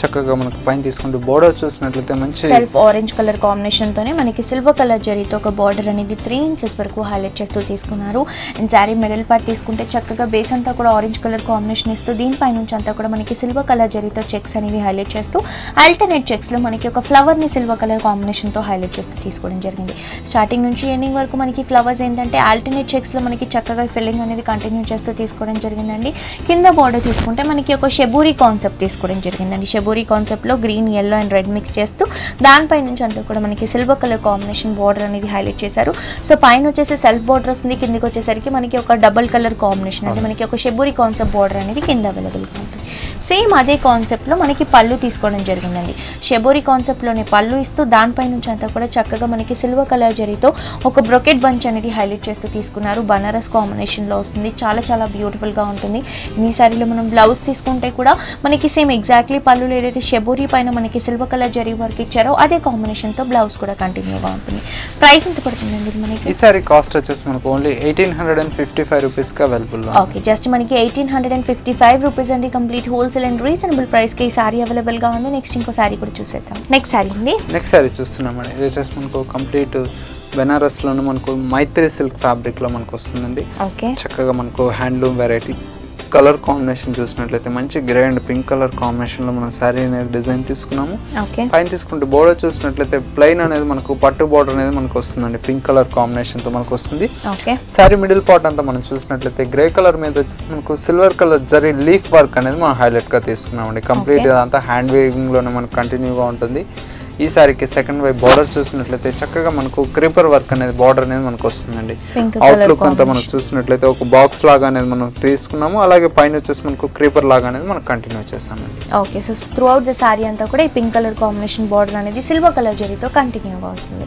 చక్కగా మనకు పైన తీసుకుంటే బోర్డర్ చూసినట్లయితే మంచి సెల్ఫ్ ఆరెంజ్ కలర్ కాంబినేషన్ తోనే మనకి సిల్వర్ కలర్ జరీతో ఒక బార్డర్ అనేది త్రీ ఇంచెస్ వరకు హైలైట్ చేస్తూ తీసుకున్నారు. అండ్ శారీ మిడిల్ పార్ట్ తీసుకుంటే చక్కగా బేస్ అంతా కూడా ఆరెంజ్ కలర్ కాంబినేషన్ ఇస్తూ దీనిపై నుంచి అంతా కూడా మనకి సిల్వర్ కలర్ జరీతో చెక్స్ అనేవి హైలైట్ చేస్తూ ఆల్టర్నేట్ చెక్స్లో మనకి ఒక ఫ్లవర్ని సిల్వర్ కలర్ కాంబినేషన్తో హైలైట్ చేస్తూ తీసుకోవడం జరిగింది. స్టార్టింగ్ నుంచి ఎండింగ్ వరకు మనకి ఫ్లవర్స్ ఏంటంటే ఆల్టర్నేట్ చెక్స్లో మనకి చక్కగా ఫిల్లింగ్ అనేది కంటిన్యూ చేస్తూ తీసుకోవడం జరిగిందండి. కింద బార్డర్ తీసుకుంటే మనకి ఒక షెబూరి కాన్సెప్ట్ తీసుకోవడం జరిగిందండి. షెబూరి కాన్సెప్ట్లో green yellow and red mix చేస్తూ దానిపై నుంచి అంతా కూడా మనకి సిల్వర్ కలర్ కాంబినేషన్ బార్డర్ అనేది హైలైట్ చేశారు. సో పైన వచ్చేసి సెల్ఫ్ బార్డర్ వస్తుంది కిందకి వచ్చేసరికి మనకి ఒక డబుల్ కలర్ కాంబినేషన్ అంటే మనకి ఒక షెబూరి కాన్సెప్ట్ బార్డర్ అనేది కింద అవైలబుల్గా ఉంటుంది. సేమ్ అదే కాన్సెప్ట్లో మనకి పళ్ళు తీసుకోవడం జరిగిందండి. షెబోరి కాన్సెప్ట్లోనే పళ్ళు ఇస్తూ దానిపై నుంచి అంతా కూడా చక్కగా మనకి సిల్వర్ కలర్ జరీతో ఒక బ్రొకెట్ బంచ్ అనేది హైలైట్ చేస్తూ తీసుకున్నారు. బనారస్ కాంబినేషన్లో వస్తుంది. చాలా చాలా బ్యూటిఫుల్గా ఉంటుంది. ఈ సారీలో మనం బ్లౌజ్ తీసుకుంటే కూడా మనకి సేమ్ ఎగ్జాక్ట్లీ పళ్ళు ఏదైతే షెబోరి పైన మనకి సిల్వర్ కలర్ జరీ వర్క్ ఇచ్చారో అదే కాంబినేషన్తో బ్లౌజ్ కూడా కంటిన్యూగా ఉంటుంది. ప్రైస్ ఎంత పడుతుందండి మనకి? ఈ సారీ కాస్ట్ వచ్చేసి మనకు only eighteen hundred and fifty five రూపీస్కి అవైలబుల్ ఓకే జస్ట్ మనకి eighteen hundred and fifty five rupees అండి కంప్లీట్ హోల్సేల్ అండ్ రీజనబుల్ ప్రైస్కి ఈ సారీ అవైలబుల్గా ఉంది. నెక్స్ట్ ఇంకో సారీ కూడా చూసేద్దాం. నెక్స్ట్ సారీ అండి. నెక్స్ట్ సారీ చూస్తున్నామండి ఇది వచ్చేసి మనకు కంప్లీట్ బెనారస్లోనే మనకు మైత్రి సిల్క్ ఫ్యాబ్రిక్లో మనకు వస్తుందండి. ఓకే చక్కగా మనకు హ్యాండ్లూమ్ వెరైటీ కలర్ కాంబినేషన్ చూసినట్లయితే మంచి గ్రే అండ్ పింక్ కలర్ కాంబినేషన్లో మనం శారీ అనేది డిజైన్ తీసుకున్నాము. పైన తీసుకుంటే బోర్డర్ చూసినట్లయితే ప్లెయిన్ అనేది మనకు పట్టు బోర్డర్ అనేది మనకు వస్తుందండి. పింక్ కలర్ కాంబినేషన్తో మనకు వస్తుంది. శారీ మిడిల్ పార్ట్ అంతా మనం చూసినట్లయితే గ్రే కలర్ మీద వచ్చేసి మనకు silver colour zari leaf work అనేది మనం హైలైట్గా తీసుకున్నామండి. కంప్లీట్. అంతా హ్యాండ్ వీవింగ్లోనే మనకు కంటిన్యూగా ఉంటుంది. ఈ సారీకి సెకండ్ వైపు బార్డర్ చూసినట్లయితే చక్కగా మనకు క్రీపర్ వర్క్ అనేది బార్డర్ అనేది మనకు వస్తుందండి. పింక్ అవుట్ కలర్ లుక్ అంతా మనం చూసినట్లయితే ఒక బాక్స్ లాగా అనేది మనం తీసుకున్నాము. అలాగే పైన వచ్చేసి మనకు క్రీపర్ లాగా అనేది మనం కంటిన్యూ చేసామండి okay so throughout the sari అంతా కూడా ఈ పింక్ కలర్ కాంబినేషన్ బార్డర్ అనేది సిల్వర్ కలర్ జరీతో కంటిన్యూగా వస్తుంది.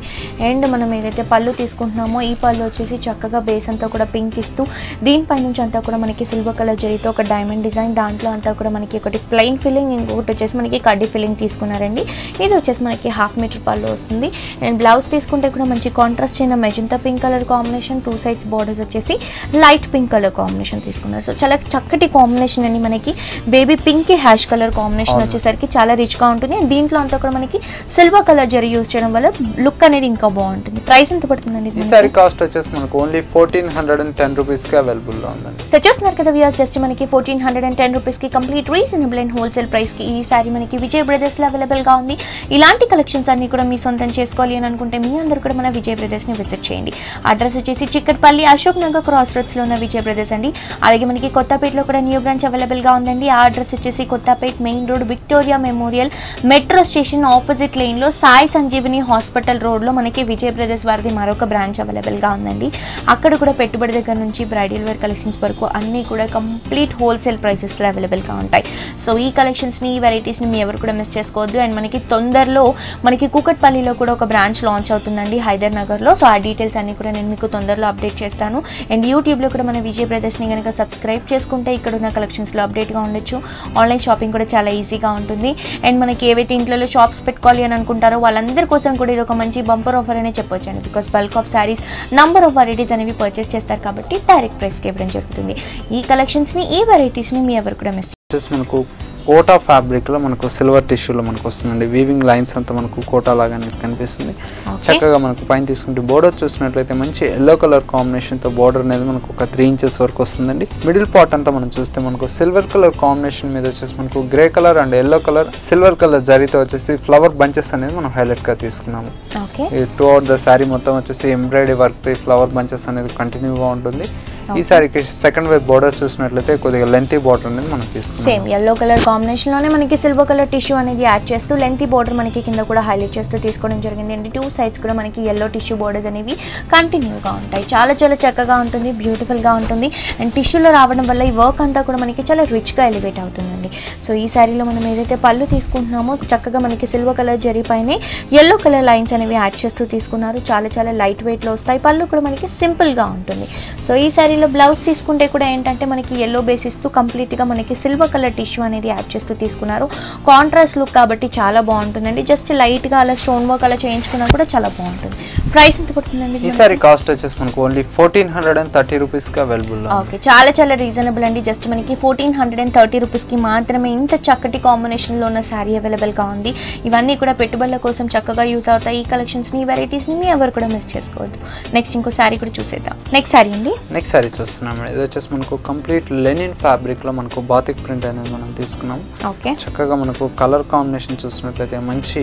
అండ్ మనం ఏదైతే పళ్ళు తీసుకుంటున్నామో ఈ పళ్ళు వచ్చేసి చక్కగా బేస్ అంతా కూడా పింక్ ఇస్తూ దీనిపై నుంచి అంతా కూడా మనకి సిల్వర్ కలర్ జరీతో ఒక డైమండ్ డిజైన్ దాంట్లో అంతా కూడా మనకి ఒకటి ప్లెయిన్ ఫిల్లింగ్ ఇంకొకటి వచ్చేసి మనకి కడ్డీ ఫిల్లింగ్ తీసుకున్నారండి. ఇది వచ్చేసి మనకి హాఫ్ మీటర్ పళ్ళు వస్తుంది. అండ్ బ్లౌజ్ తీసుకుంటే కూడా మంచి కాంట్రాస్ట్ అయిన magenta pink colour combination two sides borders వచ్చేసి లైట్ పింక్ కలర్ కాంబినేషన్ తీసుకున్నారు. సో చాలా చక్కటి కాంబినేషన్ అండి మనకి. Baby pink ash colour combination. వచ్చేసరికి చాలా రిచ్గా ఉంటుంది. అండ్ దీంట్లో అంతా కూడా మనకి సిల్వర్ కలర్ జరీ యూస్ చేయడం వల్ల లుక్ అనేది ఇంకా బాగుంటుంది. ప్రైస్ ఎంత పడుతుందండి ఈ మనకి? సారీ కాస్ట్ వచ్చేసి మనకు only fourteen hundred and ten రూపీస్కి అవైలబుల్లో ఉందండి. సో చూస్తున్నారు కదా వ్యూస్ జస్ట్ మనకి ఫోర్టీన్ హండ్రెడ్ అండ్ టెన్ రూపీస్కి కంప్లీట్ రీజనబుల్ అండ్ హోల్సేల్ ప్రైస్కి ఈ సారీ మనకి విజయ్ బ్రదర్స్లో అవైలబుల్గా ఉంది. ఇలాంటి కలెక్షన్స్ అన్ని కూడా మీ సొంతం చేసుకోవాలి అని అనుకుంటే మీ అందరు కూడా మన విజయ్ బ్రదర్స్ని విజిట్ చేయండి. అడ్రస్ వచ్చేసి చిక్కట్పల్లి అశోక్ నగర్ క్రాస్ రోడ్స్లో ఉన్న విజయ్ బ్రదర్స్ అండి. అలాగే మనకి కొత్తపేటలో కూడా న్యూ బ్రాంచ్ అవైలబుల్గా ఉందండి. ఆ అడ్రస్ వచ్చేసి Kothapet main road Victoria memorial metro station opposite లైన్లో సాయి సంజీవిని హాస్పిటల్ రోడ్లో మనకి విజయ్ బ్రదర్స్ వారిది మరొక బ్రాంచ్ అవైలబుల్గా ఉందండి. అక్కడ కూడా పెట్టుబడి దగ్గర నుంచి బ్రైడల్ వేర్ కలెక్షన్స్ వరకు అన్నీ కూడా కంప్లీట్ హోల్సేల్ ప్రైసెస్లో అవైలబుల్గా ఉంటాయి. సో ఈ కలెక్షన్స్ని ఈ వెరైటీస్ని మీ ఎవరు కూడా మిస్ చేసుకోవద్దు. అండ్ మనకి తొందరలో మనకి కూకట్పల్లిలో కూడా ఒక బ్రాంచ్ లాంచ్ అవుతుందండి హైదర్ నగర్లో. సో ఆ డీటెయిల్స్ అన్ని కూడా నేను మీకు తొందరలో అప్డేట్ చేస్తాను. అండ్ యూట్యూబ్లో కూడా మన విజయ ప్రదర్శిని కనుక సబ్స్క్రైబ్ చేసుకుంటే ఇక్కడ ఉన్న కలెక్షన్స్లో అప్డేట్గా ఉండొచ్చు. ఆన్లైన్ షాపింగ్ కూడా చాలా ఈజీగా ఉంటుంది. అండ్ మనకి ఏవైతే ఇంట్లో షాప్స్ పెట్టుకోవాలి అని అనుకుంటారో వాళ్ళందరి కోసం కూడా ఇది ఒక మంచి బంపర్ ఆఫర్ అనే చెప్పొచ్చు అండి because bulk of saris number of varieties అనేవి పర్చేస్ చేస్తారు కాబట్టి డైరెక్ట్ ప్రైస్కి ఇవ్వడం జరుగుతుంది. ఈ కలెక్షన్స్ని ఈ వెరైటీస్ని మీ ఎవరు కూడా మిస్ మనకు కోటా ఫ్యాబ్రిక్లో మనకు సిల్వర్ టిష్యూలో మనకు వస్తుందండి. వీవింగ్ లైన్స్ అంతా మనకు కోటా లాగా అనేది కనిపిస్తుంది చక్కగా మనకు పైన తీసుకుంటే బోర్డర్ చూసినట్లయితే మంచి ఎల్లో కలర్ కాంబినేషన్తో బోర్డర్ అనేది మనకు ఒక త్రీ ఇంచెస్ వరకు వస్తుందండి. మిడిల్ పార్ట్ అంతా మనం చూస్తే మనకు సిల్వర్ కలర్ కాంబినేషన్ మీద వచ్చేసి మనకు grey colour and yellow colour silver colour జరీతో వచ్చేసి ఫ్లవర్ బంచెస్ అనేది మనం హైలైట్గా తీసుకున్నాము. టూ అవుట్ ద శారీ మొత్తం వచ్చేసి ఎంబ్రాయిడరీ వర్క్ ఫ్లవర్ బంచెస్ అనేది కంటిన్యూగా ఉంటుంది. ఈ Okay. శారీకి సెకండ్ వైపు బోర్డర్ చూసినట్లయితే కొద్దిగా లెంతీ బోర్డర్ అనేది మనం తీసుకున్నాం. సేమ్ ఎల్లో కలర్ కాంబినేషన్లోనే మనకి సిల్వర్ కలర్ టిష్యూ అనేది యాడ్ చేస్తూ లెంతీ బోర్డర్ మనకి కింద కూడా హైలైట్ చేస్తూ తీసుకోవడం జరిగింది. అండి టూ సైడ్స్ కూడా మనకి ఎల్లో టిష్యూ బోర్డర్స్ అనేవి కంటిన్యూగా ఉంటాయి. చాలా చాలా చక్కగా ఉంటుంది బ్యూటిఫుల్గా ఉంటుంది. అండ్ టిష్యూలో రావడం వల్ల ఈ వర్క్ అంతా కూడా మనకి చాలా రిచ్గా ఎలివేట్ అవుతుందండి. సో ఈ శారీలో మనం ఏదైతే పళ్ళు తీసుకుంటున్నామో చక్కగా మనకి సిల్వర్ కలర్ జరిపైనే ఎల్లో కలర్ లైన్స్ అనేవి యాడ్ చేస్తూ తీసుకున్నారు. చాలా చాలా లైట్ వెయిట్లో వస్తాయి. పళ్ళు కూడా మనకి సింపుల్గా ఉంటుంది. సో ఈ శారీలో బ్లౌజ్ తీసుకుంటే కూడా ఏంటంటే మనకి ఎల్లో బేస్ ఇస్తూ కంప్లీట్గా మనకి సిల్వర్ కలర్ టిష్యూ అనేది యాడ్ చేస్తూ తీసుకున్నారు. కాంట్రాస్ట్ లుక్ కాబట్టి చాలా బాగుంటుందండి. జస్ట్ లైట్గా అలా స్టోన్ వర్క్ అలా చేయించుకున్నా కూడా చాలా బాగుంటుంది. ప్రైస్ ఎంత పడుతుందండి ఇది ఈ మనకి? సారీ కాస్ట్ వచ్చేసి మనకు only fourteen hundred and thirty రూపీస్కి అవైలబుల్ ఓకే చాలా చాలా రీజనబుల్ అండి. జస్ట్ మనకి ఫోర్టీన్ హండ్రెడ్ అండ్ థర్టీ రూపీస్కి మాత్రమే ఇంత చక్కటి కాంబినేషన్లో ఉన్న శారీ అవైలబుల్గా ఉంది. ఇవన్నీ కూడా పెట్టుబడుల కోసం చక్కగా యూస్ అవుతాయి. ఈ కలెక్షన్స్ని వెరైటీస్ని మీ ఎవరు కూడా మిస్ చేసుకోవద్దు. నెక్స్ట్ ఇంకో శారీ కూడా చూసేద్దాం. నెక్స్ట్ శారీ అండి. నెక్స్ట్ సారీ చూస్తున్నాం ఇది వచ్చేసి మనకు కంప్లీట్ లెనిన్ ఫ్యాబ్రిక్లో మనకు బాతిక్ ప్రింట్ అనేది మనం తీసుకున్నాం. చక్కగా మనకు కలర్ కాంబినేషన్ చూసినట్లయితే మంచి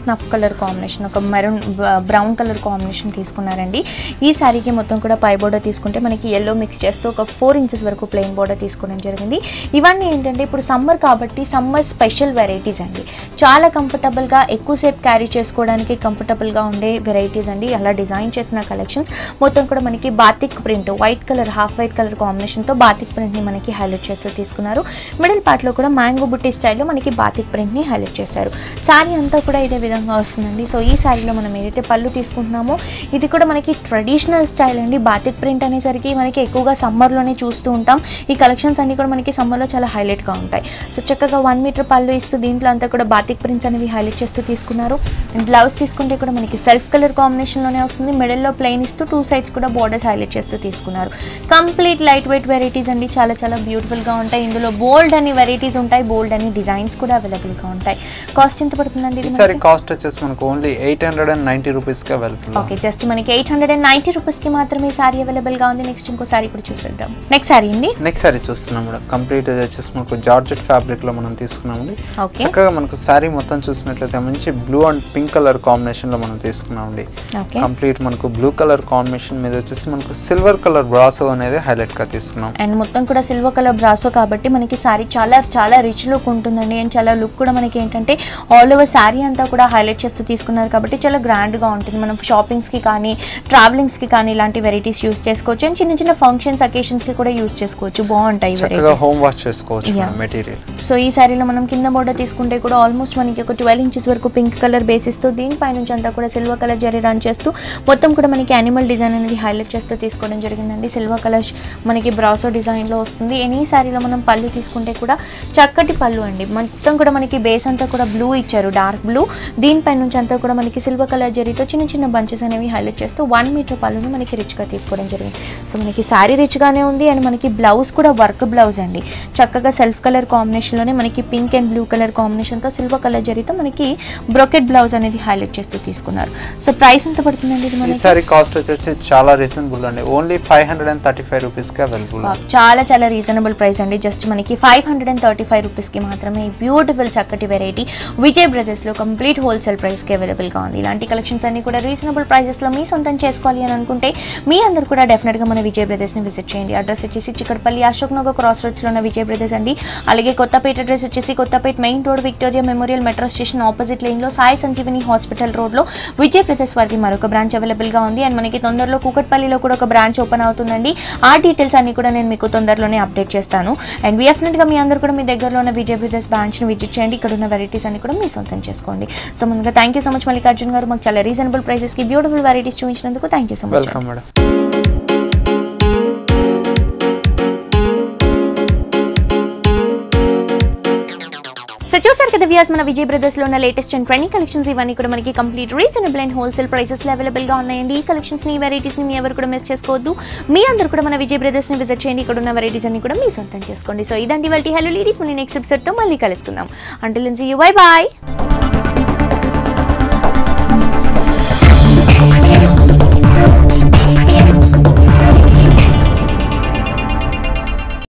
స్నఫ్ కలర్ కాంబినేషన్ ఒక మెరూన్ బ్రౌన్ కలర్ కాంబినేషన్ తీసుకున్నారండి. ఈ శారీకి మొత్తం కూడా పై బోర్డర్ తీసుకుంటే మనకి ఎల్లో మిక్స్ చేస్తూ ఒక ఫోర్ ఇంచెస్ వరకు ప్లెయిన్ బోర్డర్ తీసుకోవడం జరిగింది. ఇవన్నీ ఏంటంటే ఇప్పుడు సమ్మర్ కాబట్టి సమ్మర్ స్పెషల్ వెరైటీస్ అండి. చాలా కంఫర్టబుల్గా ఎక్కువసేపు క్యారీ చేసుకోవడానికి కంఫర్టబుల్గా ఉండే వెరైటీస్ అండి. అలా డిజైన్ చేసిన కలెక్షన్స్ మొత్తం కూడా మనకి batik print white colour half white colour కాంబినేషన్తో బాతిక్ ప్రింట్ని మనకి హైలైట్ చేస్తూ తీసుకున్నారు. మిడిల్ పార్ట్లో కూడా మ్యాంగో బుట్టి స్టైల్లో మనకి బాతిక్ ప్రింట్ని హైలైట్ చేశారు. శారీ అంతా కూడా ఇదే విధంగా వస్తుందండి. సో ఈ శారీలో మనం ఏదైతే పళ్ళు తీసుకుంటున్నామో ఇది కూడా మనకి ట్రెడిషనల్ స్టైల్ అండి. బాతిక్ ప్రింట్ అనేసరికి మనకి ఎక్కువగా సమ్మర్లోనే చూస్తూ ఉంటాం. ఈ కలెక్షన్స్ అన్ని కూడా మనకి సమ్మర్లో చాలా హైలైట్గా ఉంటాయి. సో చక్కగా వన్ మీటర్ పళ్ళు ఇస్తూ దీంట్లో అంతా కూడా బాతిక్ ప్రింట్స్ అనేవి హైలైట్ చేస్తూ తీసుకున్నారు. బ్లౌజ్ తీసుకుంటే కూడా మనకి సెల్ఫ్ కలర్ కాంబినేషన్లోనే వస్తుంది. మిడిల్లో ప్లెయిన్ ఇస్తూ టూ సైడ్స్ కూడా బోర్డర్స్ హైలైట్ చేస్తూ తీసుకున్నారు. కంప్లీట్ లైట్ వెయిట్ వెరైటీస్ అండి. చాలా చాలా బ్యూటిఫుల్గా ఉంటాయి. ఇందులో బోల్డ్ అని వెరైటీస్ ఉంటాయి. బోల్డ్ అని డిజైన్స్ కూడా అవైలబుల్గా ఉంటాయి. కాస్ట్ ఎంత పడుతుందండి? కాస్ట్ వచ్చేసి మనకు only eight hundred and ninety రూపీస్కి అవైలబుల్ ఓకే జస్ట్ మనకి ఎయిట్ హండ్రెడ్ అండ్ నైన్టీ రూపీస్కి మాత్రమే ఈ సారీ అవైలబుల్గా ఉంది. నెక్స్ట్ ఇంకో సారీ కూడా చూసేద్దాం. నెక్స్ట్ సారీ అండి నెక్స్ట్ సారీ చూస్తున్నాం మేడం. కంప్లీట్ వచ్చేసి మనకు జార్జెట్ ఫ్యాబ్రిక్లో మనం తీసుకున్నామండి ఓకే చక్కగా మనకు శారీ మొత్తం చూసినట్లయితే మంచి బ్లూ అండ్ పింక్ కలర్ కాంబినేషన్లో మనం తీసుకున్నామండి ఓకే కంప్లీట్ మనకు బ్లూ కలర్ కాంబినేషన్ మీద వచ్చేసి మనకు సిల్వర్ కలర్ బ్రాసో అనేది హైలైట్గా తీసుకున్నాం. అండ్ మొత్తం కూడా సిల్వర్ కలర్ బ్రాసో కాబట్టి మనకి శారీ చాలా చాలా రిచ్ లుక్ ఉంటుందండి. అండ్ చాలా లుక్ కూడా మనకి ఏంటంటే ఆల్ ఓవర్ శారీ అంతా కూడా హైలైట్ చేస్తూ తీసుకున్నారు కాబట్టి చాలా గ్రాండ్గా ఉంటుంది. మనం షాపింగ్స్కి కానీ ట్రావెలింగ్స్కి కానీ ఇలాంటి వెరైటీస్ యూస్ చేసుకోవచ్చు. అండ్ చిన్న చిన్న ఫంక్షన్స్ అకేషన్స్కి కూడా యూస్ చేసుకోవచ్చు. బాగుంటాయి చక్కగా వెరైటీస్ హోమ్ వాష్ చేసుకోవచ్చు Yeah. మెటీరియల్ సో ఈ శారీలో మనం కింద బోర్డర్ తీసుకుంటే కూడా ఆల్మోస్ట్ మనకి ఒక ట్వెల్వ్ ఇంచెస్ వరకు పింక్ కలర్ బేసిస్తూ దీనిపై నుంచి అంతా కూడా సిల్వర్ కలర్ జరీ రన్ చేస్తూ మొత్తం కూడా మనకి యానిమల్ డిజైన్ అనేది హైలైట్ చేస్తూ తీసుకోవడం జరిగిందండి. సిల్వర్ కలర్ మనకి బ్రాసో డిజైన్లో వస్తుంది. అండ్ ఈ శారీలో మనం పళ్ళు తీసుకుంటే కూడా చక్కటి పళ్ళు అండి. మొత్తం కూడా మనకి బేస్ అంతా కూడా బ్లూ ఇచ్చారు. డార్క్ బ్లూ దీనిపై నుంచి అంతా కూడా మనకి సిల్వర్ కలర్ జరీతో చిన్న చిన్న బంచెస్ అనేవి హైలైట్ చేస్తూ వన్ మీటర్ పళ్ళుని మనకి రిచ్గా తీసుకోవడం జరిగింది. సో మనకి శారీ రిచ్గానే ఉంది అండ్ మనకి బ్లౌజ్ కూడా వర్క్ బ్లౌజ్ అండి. చక్కగా సెల్ఫ్ కలర్ కాంబినేషన్లోనే మనకి పింక్ అండ్ బ్లూ కలర్ కాంబినేషన్తో సిల్వర్ కలర్ జరీతో మనకి బ్రొకెట్ బ్లౌజ్ అనేది హైలైట్ చేస్తూ తీసుకున్నారు. సో ప్రైస్ ఎంత పడుతుందండి ఇది మనకి? సారీ కాస్ట్ వచ్చేసి చాలా రీజనబుల్ అండి. Only five hundred and thirty five రూపీస్కి అవైలబుల్ చాలా చాలా రీజనబుల్ ప్రైస్ అండి. జస్ట్ మనకి five hundred and thirty five రూపీస్కి మాత్రమే బ్యూటిఫుల్ చక్కటి వెరైటీ విజయ్ బ్రదర్స్లో కంప్లీట్ హోల్సేల్ ప్రైస్కి అవైలబుల్గా ఉంది. ఇలాంటి కలెక్షన్స్ అన్ని కూడా రీజనబుల్ ప్రైజెస్లో మీ సొంతం చేసుకోవాలి అని అనుకుంటే మీ అందరు కూడా డెఫినెట్గా మన విజయ బ్రదర్స్ని విజిట్ చేయండి. అడ్రస్ వచ్చేసి చిక్కడపల్లి అశోక్ నగర్ క్రాస్ రోడ్స్లో ఉన్న విజయ బ్రదర్స్ అండి. అలాగే కొత్తపేట అడ్రస్ వచ్చేసి Kothapet main road Victoria memorial metro station opposite లైన్లో సాయి సంజీవిని హాస్పిటల్ రోడ్లో విజయ బ్రదర్స్ వారికి మరొక బ్రాంచ్ అవైలబుల్గా ఉంది. అండ్ మనకి తొందరలో కూకట్పల్లిలో కూడా ఒక బ్రాంచ్ ఓపెన్ అవుతుందండి. ఆ డీటెయిల్స్ అన్ని కూడా నేను మీకు తొందరలోనే అప్డేట్ చేస్తాను. అండ్ డెఫినెట్గా మీ అందరు కూడా మీ దగ్గరలో ఉన్న విజయ బ్రదర్స్ బ్రాంచ్ని విజిట్ చేయండి. ఇక్కడ ఉన్న వెరైటీస్ అన్ని కూడా మీ సొంతం చేసుకోండి. సో ముందుగా thank you so much Mallikarjun garu. మాకు చాలా రీజనబుల్ ప్రైసెస్కి beautiful varieties చూపించినందుకు thank you so much welcome madam so చూసారు కదా వ్యూస్ మన విజయ్ బ్రదర్స్లో ఉన్న లేటెస్ట్ అండ్ ట్రెండింగ్ కలెక్షన్స్ ఇవన్నీ కూడా మనకి కంప్లీట్ రీజనబుల్ అండ్ హోల్సేల్ ప్రైసెస్లో అవైలబుల్గా ఉన్నాయండి. ఈ కలెక్షన్స్ని వెరైటీస్ని మీ ఎవరు కూడా మిస్ చేసుకోవద్దు. మీ అందరూ కూడా మన విజయ్ బ్రదర్స్ని విజిట్ చేయండి. ఇక్కడ ఉన్న వెరైటీస్ అన్ని కూడా మీ సొంతం చేసుకోండి. సో ఇదండి వాళ్ళ హలో లేడీస్ మళ్ళీ నెక్స్ట్ ఎపిసోడ్తో మళ్ళీ కలుసుకుందాం. అంటే యూ బై బాయ్